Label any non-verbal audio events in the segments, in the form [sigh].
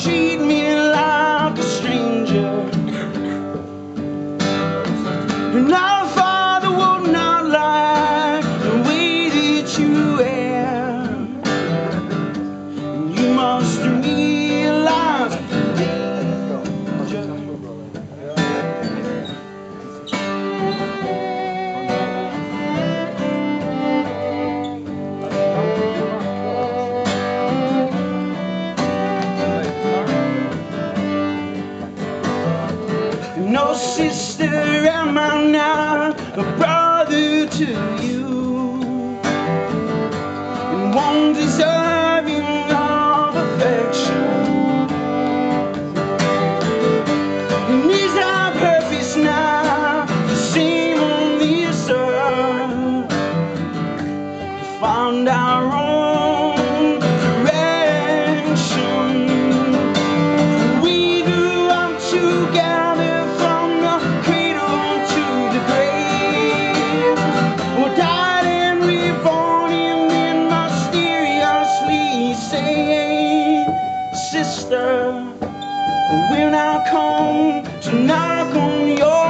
treat me like a stranger. And our father would not like the way that you are you must read No sister am I now, a brother to you. And one deserving of affection. And is our purpose now the same on this earth? We found our own. When I come to knock on your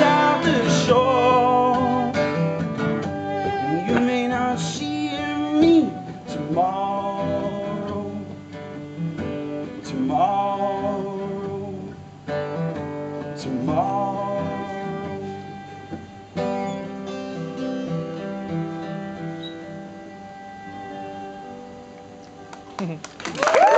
at the shore. You may not see me tomorrow. Tomorrow. Tomorrow. Mhm. [laughs]